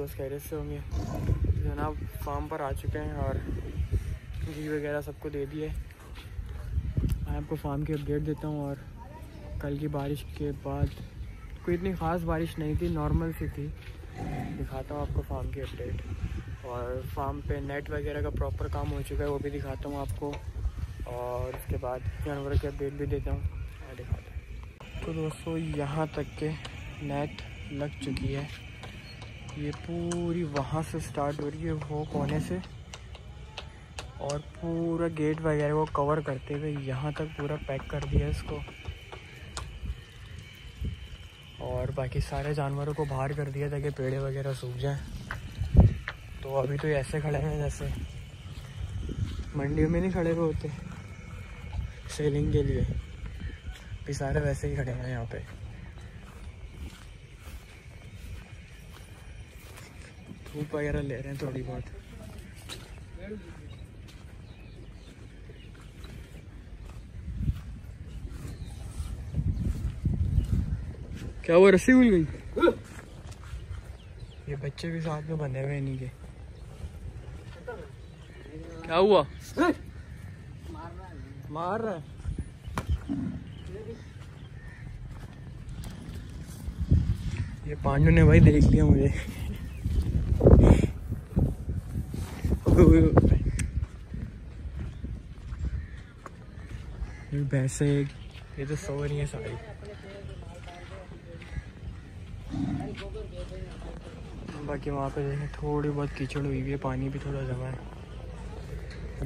दोस्त खैरियत से होंगे जनाब फार्म पर आ चुके हैं और घी वगैरह सबको दे दिए। मैं आपको फार्म की अपडेट देता हूँ और कल की बारिश के बाद कोई इतनी ख़ास बारिश नहीं थी नॉर्मल सी थी। दिखाता हूँ आपको फार्म की अपडेट और फार्म पे नेट वगैरह का प्रॉपर काम हो चुका है, वो भी दिखाता हूँ आपको। और उसके बाद जानवर की अपडेट भी देता हूँ और दिखाता हूँ। तो दोस्तों, यहाँ तक के नेट लग चुकी है। ये पूरी वहाँ से स्टार्ट हो रही है, वो कोने से। और पूरा गेट वगैरह को कवर करते हुए यहाँ तक पूरा पैक कर दिया इसको। और बाकी सारे जानवरों को बाहर कर दिया ताकि पेड़े वगैरह सूख जाएँ। तो अभी तो ऐसे खड़े हैं जैसे। मंडियों में नहीं खड़े हुए होते। सेलिंग के लिए। भी सारे वैसे ही खड़े हैं यहाँ पे। धूप वगैरह ले रहे हैं थोड़ी बहुत। क्या वो रस्सी भूल गई? ये बच्चे भी साथ में बंधे हुए इन्हीं के। क्या हुआ? मार रहा है। ये पांडु ने भाई देख लिया मुझे। भैंसे ये तो सो रही है सारी। बाकी वहाँ पे देखें थोड़ी बहुत कीचड़ हुई हुई है पानी भी थोड़ा जमा है।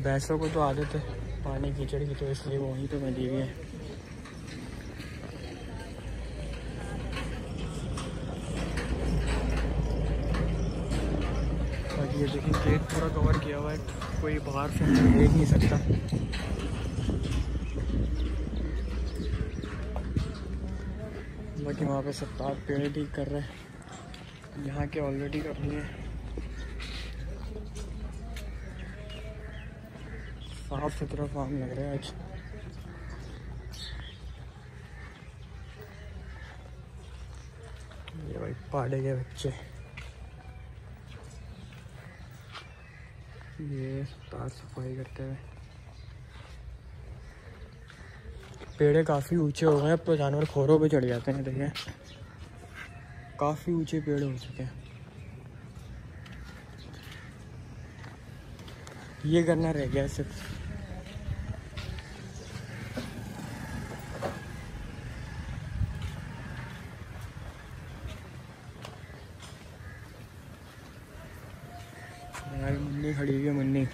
भैंसों को तो आदत है पानी कीचड़ की तो इसलिए वो वहीं पे बंधी हुई है बाकी ये देखिए गेट पूरा कवर किया हुआ है। कोई बाहर से देख नहीं सकता। बाकी वहाँ पे सब सत्तार पेड़ ठीक कर रहे हैं। यहाँ के ऑलरेडी कर लिए। साफ़ सुथरा फार्म लग रहा है आज। ये भाई पाड़े के बच्चे। ये तार सफ़ाई करते हुए पेड़े काफ़ी ऊँचे हो गए अब तो जानवर खोरों पे चढ़ जाते हैं, देखिए। काफ़ी ऊँचे पेड़ हो चुके हैं। ये करना रह गया सिर्फ़। यार मुन्नी खड़ी हुई है, मुन्नी।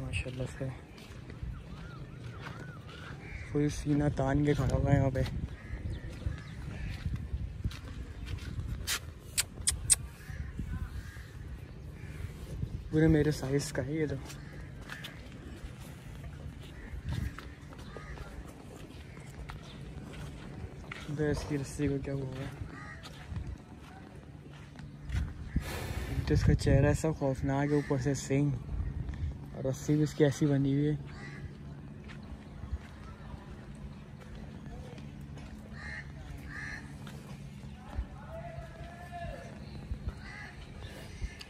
माशाल्लाह से। फुल सीना तान के खड़ा हुआ है यहाँ पे। पूरे मेरे साइज़ का है ये तो। भैंस की रस्सी को क्या हुआ? तो इसका चेहरा ऐसा खौफनाक है, ऊपर से सिंह और रस्सी भी इसकी ऐसी बनी हुई है।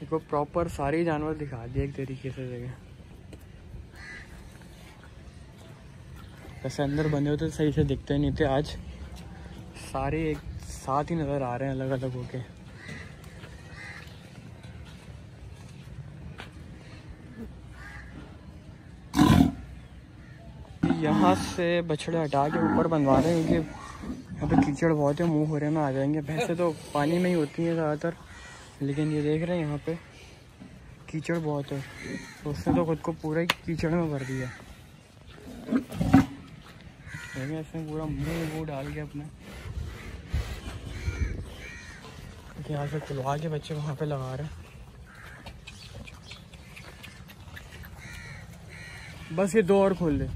इसको प्रॉपर सारे जानवर दिखा दिए एक तरीके से जगह। वैसे अंदर बंदे होते तो सही से दिखते नहीं थे आज। सारे एक साथ ही नज़र आ रहे हैं अलग अलग होके। यहाँ से बछड़े हटा के ऊपर बनवा रहे हैं, क्योंकि यहाँ पे कीचड़ बहुत है, मुँह हो रहे में आ जाएँगे। भैंसे तो पानी में ही होती हैं ज़्यादातर। लेकिन ये देख रहे हैं यहाँ पे, कीचड़ बहुत है। तो उसने तो खुद को पूरा ही कीचड़ में भर दिया। इसने पूरा मुँह वो डाल के अपने। यहाँ से खुलवा के बच्चे वहाँ पे लगा रहे हैं। बस ये दो और खोल दे।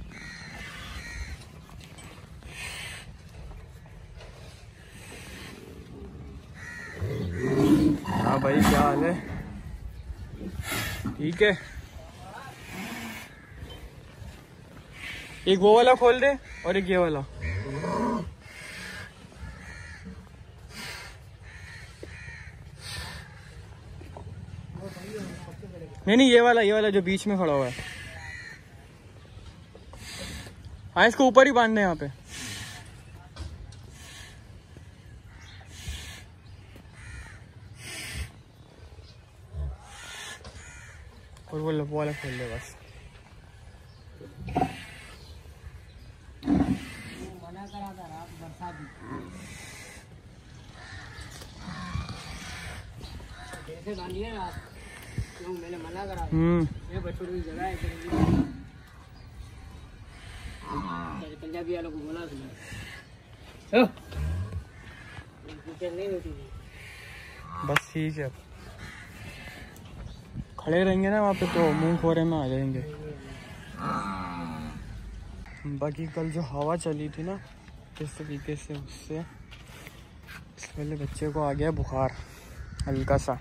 भाई, क्या हाल है? ठीक है। एक वो वाला खोल दे और एक ये वाला। नहीं नहीं, ये वाला ये वाला जो बीच में खड़ा हुआ है। हाँ इसको ऊपर ही बांधने यहाँ पे। वो लपो वाला खोल दे बस मैंने मना करा हम्म ये बछड़ों की जगह है पंजाबी वालों को बोला बस ठीक है खड़े रहेंगे ना वहाँ पे तो मुँह खोरे में आ जाएँगे। बाकी कल जो हवा चली थी ना, किस तरीके से उससे, इस वाले बच्चे को आ गया बुखार, हल्का सा।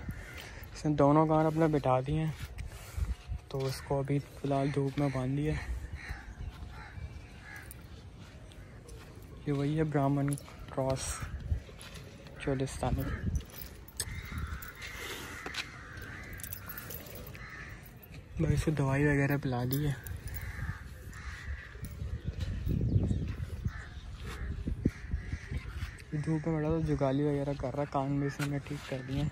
इसने दोनों कान अपने बिठा दिए तो उसको अभी फ़िलहाल धूप में बाँध दिया ये वही है ब्राह्मण क्रॉस, चोलिस्तानी भाई इसको दवाई वगैरह पिला दी है। धूप में बड़ा तो जुगाली वगैरह कर रहा, कान भी इसने ठीक कर दिए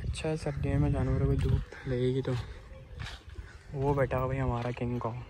अच्छा सर्दियों में जानवरों को धूप लगेगी तो। वो बैठा भाई हमारा किंग कॉन्ग